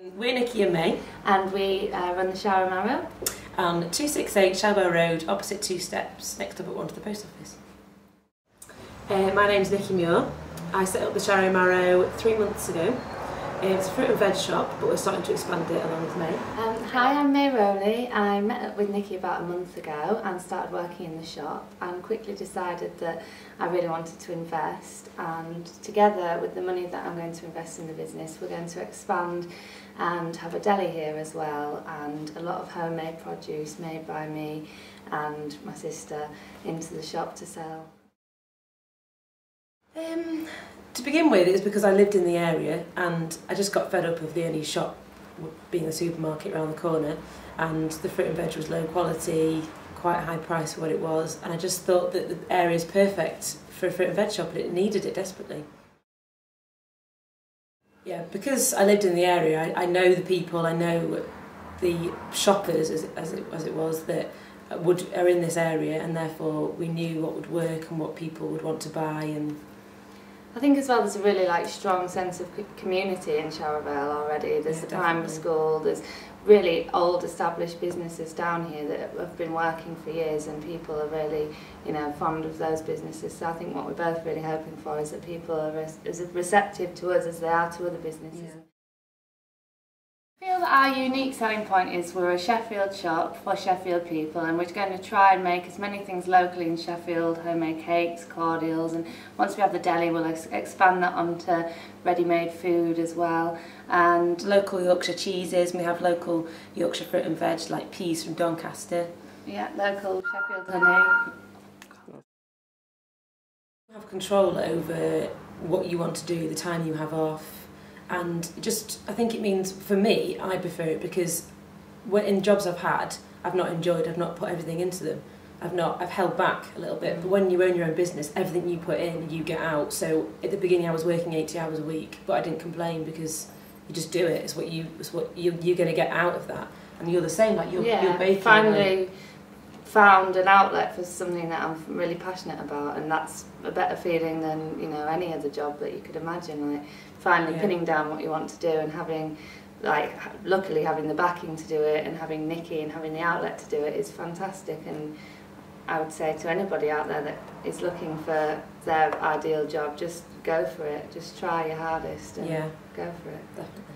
We're Nikki and May and we uh, run the Sharrow Marrow. on 268 Sharrow Vale Road, opposite two steps, next up at one to the post office. Uh, my name's Nikki Muir. I set up the Sharrow Marrow three months ago. It's a fruit and veg shop, but we're starting to expand it along with May. Um, hi, I'm May Rowley. I met up with Nikki about a month ago and started working in the shop and quickly decided that I really wanted to invest and together with the money that I'm going to invest in the business, we're going to expand and have a deli here as well and a lot of homemade produce made by me and my sister into the shop to sell. Um, to begin with, it was because I lived in the area and I just got fed up of the only shop being a supermarket around the corner and the fruit and veg was low quality, quite a high price for what it was and I just thought that the area is perfect for a fruit and veg shop and it needed it desperately. Yeah, because I lived in the area, I, I know the people, I know the shoppers as, as, it, as it was that would are in this area and therefore we knew what would work and what people would want to buy and I think as well there's a really like strong sense of community in Charleville already. There's yeah, the definitely. primary school, there's really old established businesses down here that have been working for years and people are really you know fond of those businesses so I think what we're both really hoping for is that people are as receptive to us as they are to other businesses. Yeah. I feel that our unique selling point is we're a Sheffield shop for Sheffield people and we're going to try and make as many things locally in Sheffield, homemade cakes, cordials and once we have the deli we'll ex expand that onto ready-made food as well and local Yorkshire cheeses. We have local Yorkshire fruit and veg like peas from Doncaster. yeah, local Sheffield honey. Have control over what you want to do, the time you have off, and just I think it means for me I prefer it because when in jobs I've had I've not enjoyed, I've not put everything into them. I've not, I've held back a little bit, but when you own your own business, everything you put in, you get out. So at the beginning, I was working 80 hours a week, but I didn't complain because you just do it. It's what you, it's what you, you're going to get out of that. And you're the same, like you're, yeah, you're baking. finally like- found an outlet for something that I'm really passionate about and that's a better feeling than, you know, any other job that you could imagine. Like finally Yeah. pinning down what you want to do and having like luckily having the backing to do it and having Nikki and having the outlet to do it is fantastic and I would say to anybody out there that is looking for their ideal job just go for it just try your hardest and yeah, go for it definitely.